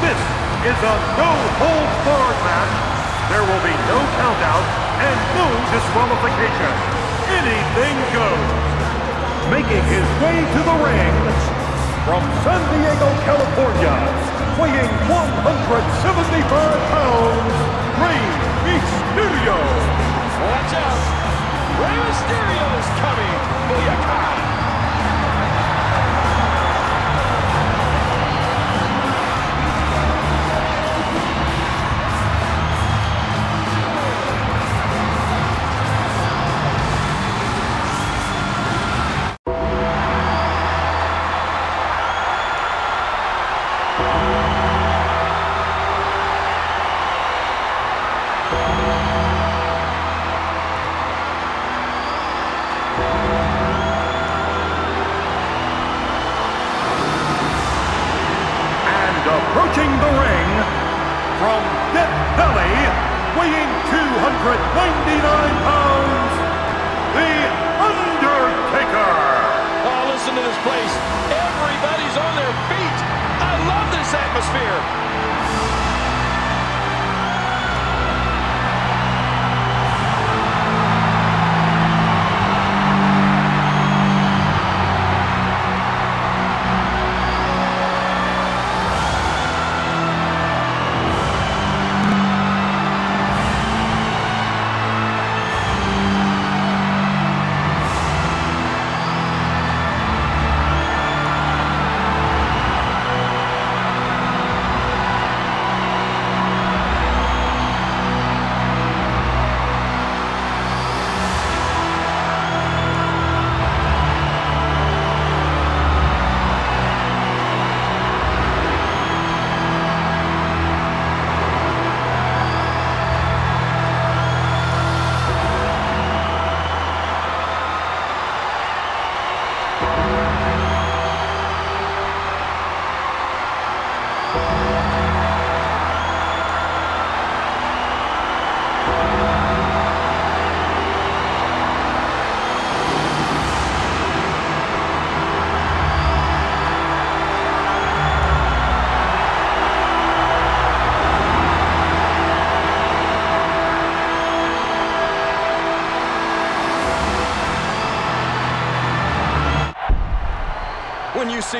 is a no-hold-barred match. There will be no countout and no disqualification. Anything goes. Making his way to the ring from San Diego, California, weighing 175 pounds, Rey Mysterio. Watch out. Rey Mysterio is coming. Booyakah. Place. Everybody's on their feet. I love this atmosphere.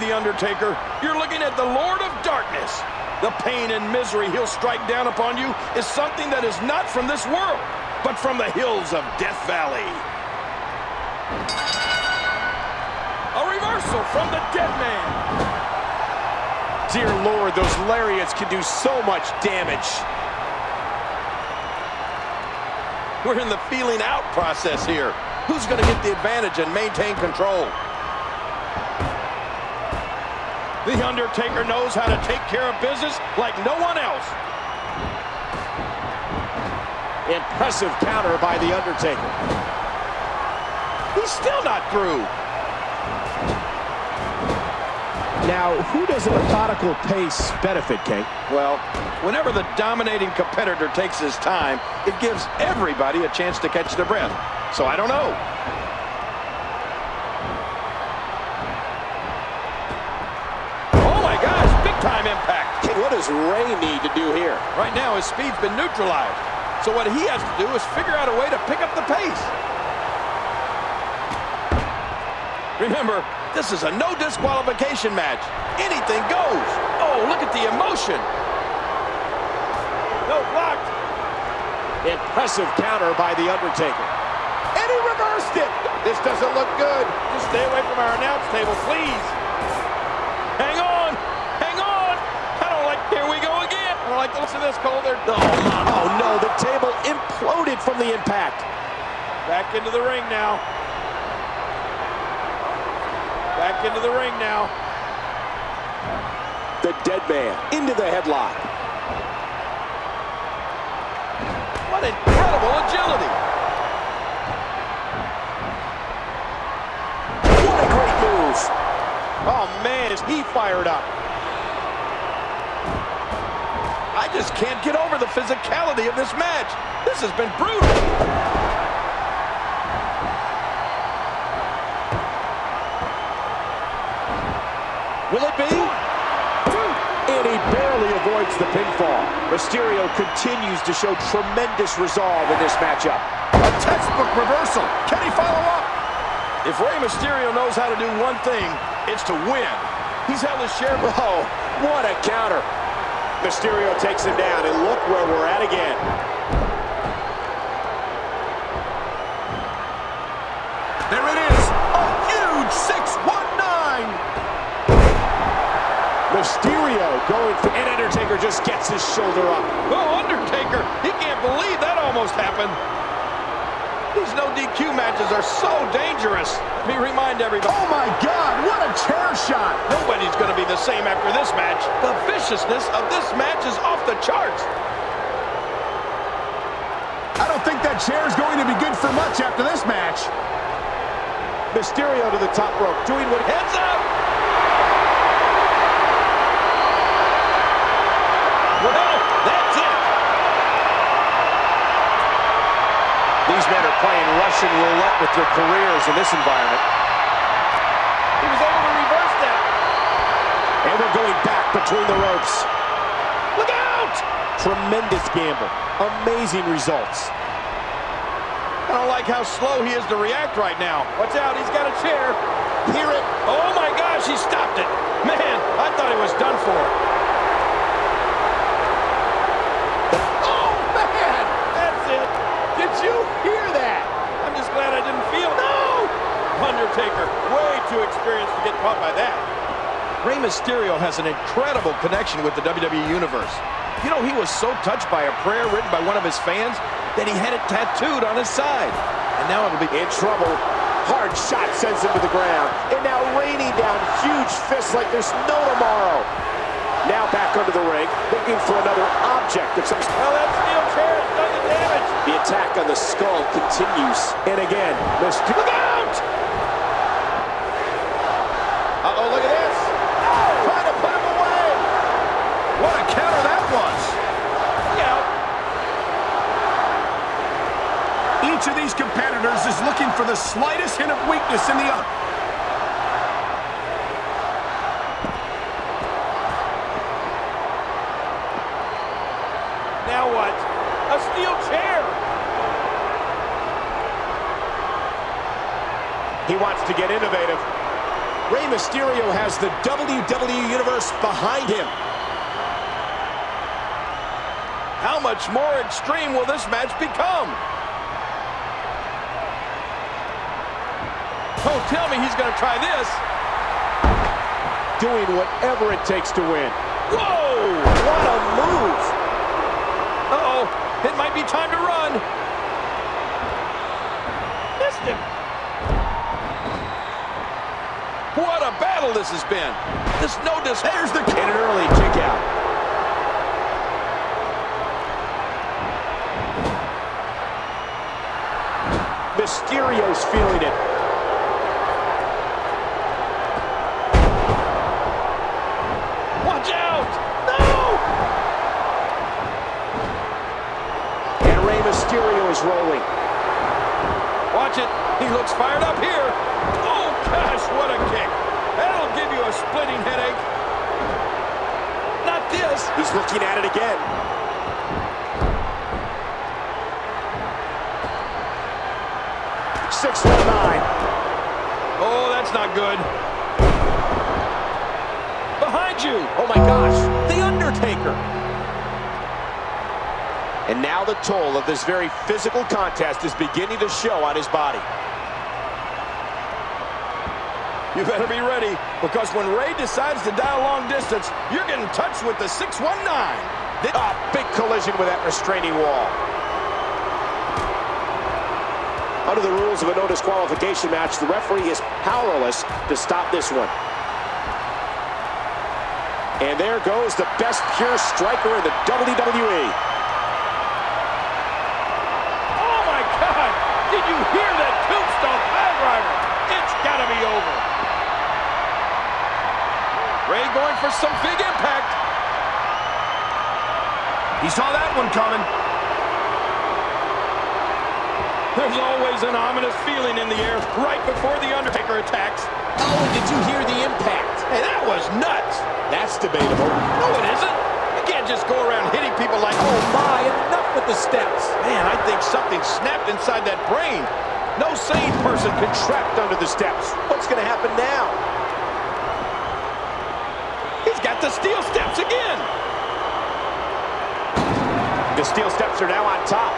See The Undertaker, you're looking at the Lord of Darkness. The pain and misery he'll strike down upon you is something that is not from this world, but from the hills of Death Valley. A reversal from the dead man. Dear Lord, those lariats can do so much damage. We're in the feeling out process here. Who's going to get the advantage and maintain control? The Undertaker knows how to take care of business like no one else. Impressive counter by The Undertaker. He's still not through. Now, who does a methodical pace benefit, King? Well, whenever the dominating competitor takes his time, it gives everybody a chance to catch their breath. So I don't know. Does Rey need to do here? Right now his speed's been neutralized. So what he has to do is figure out a way to pick up the pace. Remember, this is a no disqualification match. Anything goes. Oh, look at the emotion. No, blocked. Impressive counter by The Undertaker. And he reversed it. This doesn't look good. Just stay away from our announce table, please. Hang on. Hang on. I don't like, here we go again. I don't like the looks of this, Cole. They're, oh, Oh, no, the table imploded from the impact. back into the ring now. Back into the ring now. The dead man into the headlock. What incredible agility. What a great move. Oh, man, is he fired up. I just can't get over the physicality of this match. This has been brutal. Will it be? And he barely avoids the pinfall. Mysterio continues to show tremendous resolve in this matchup. A textbook reversal. Can he follow up? If Rey Mysterio knows how to do one thing, it's to win. He's held his share. Oh, what a counter. Mysterio takes him down, and look where we're at again. There it is. A huge 619. Mysterio going for... And Undertaker just gets his shoulder up. Oh, Undertaker. He can't believe that almost happened. These no DQ matches are so dangerous. Let me remind everybody. Oh my God, what a chair shot. Nobody's going to be the same after this match. The viciousness of this match is off the charts. I don't think that chair is going to be good for much after this match. Mysterio to the top rope, doing what... Heads up! Well, that's it. These men are playing Russian roulette with their careers in this environment. He was able to reverse that. And we're going back between the ropes. Look out! Tremendous gamble. Amazing results. I don't like how slow he is to react right now. Watch out, he's got a chair. Hear it. Oh my gosh, he stopped it. Man, I thought he was done for. Oh, man! That's it. Did you hear that? I'm just glad I didn't feel it. No! Undertaker, way too experienced to get caught by that. Rey Mysterio has an incredible connection with the WWE Universe. You know, he was so touched by a prayer written by one of his fans that he had it tattooed on his side. And now it'll be in trouble. Hard shot sends him to the ground. And now raining down huge fists like there's no tomorrow. Now back under the ring, looking for another object of some Well, that steel chair has done the damage. The attack on the skull continues. And again, Mysterio. Look out! Uh-oh, look at this. Trying to put him away. What a counter that was. Look out. Each of these competitors is looking for the slightest hint of weakness in the other. Now what? A steel chair. He wants to get innovative. Rey Mysterio has the WWE Universe behind him. How much more extreme will this match become? Oh, tell me he's going to try this. Doing whatever it takes to win. Whoa! What a move! Uh-oh, it might be time to run. Missed him. What a battle this has been. There's no dis... There's the And an early kick out. Mysterio's feeling it. Watch out! No! And Rey Mysterio is rolling. Watch it. He looks fired up here. Oh, gosh, what a kick. That'll give you a splitting headache. Not this. He's looking at it again. Six nine. Oh, that's not good. Behind you. Oh my gosh, The Undertaker. And now the toll of this very physical contest is beginning to show on his body. You better be ready, because when Rey decides to dial long distance, you're getting touched with the 619. Thi- A big collision with that restraining wall. Under the rules of a no disqualification match, the referee is powerless to stop this one. And there goes the best pure striker in the WWE. Oh, my God. Did you hear that tombstone pile? It's got to be over. Rey going for some big impact. He saw that one coming. There's always an ominous feeling in the air right before The Undertaker attacks. Oh, did you hear the impact? Hey, that was nuts. That's debatable. No, it isn't can't just go around hitting people like, oh my, enough with the steps. Man, I think something snapped inside that brain. No sane person can trapped under the steps. What's going to happen now? He's got the steel steps again. The steel steps are now on top.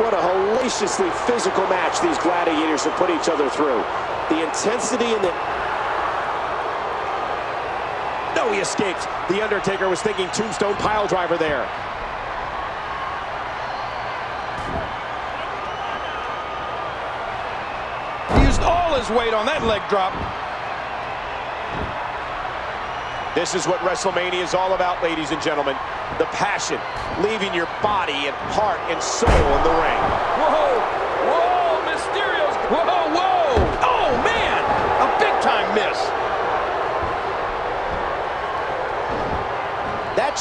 What a hellaciously physical match these gladiators have put each other through. The intensity and the he escaped. The Undertaker was thinking tombstone pile driver there. He used all his weight on that leg drop. This is what WrestleMania is all about, ladies and gentlemen. The passion, leaving your body and heart and soul in the ring.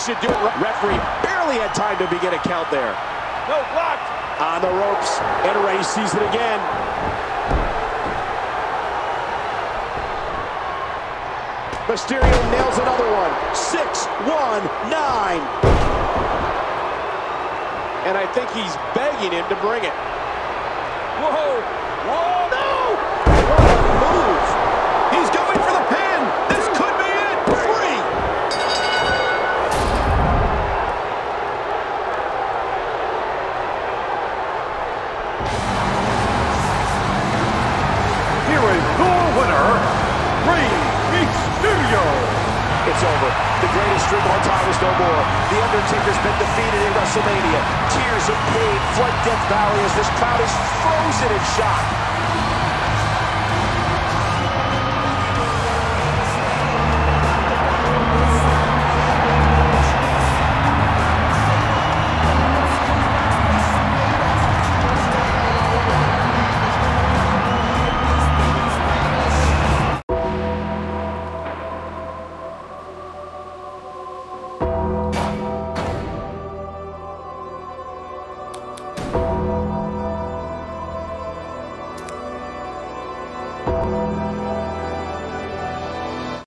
Should do it. Referee barely had time to begin a count there. No, blocked. On the ropes, and Rey sees it again. Mysterio nails another one. Six, one, nine. And I think he's begging him to bring it. Whoa, whoa, no. It's over. The greatest streak of all time is no more. The Undertaker's been defeated in WrestleMania. Tears of pain flood Death Valley as this crowd is frozen in shock.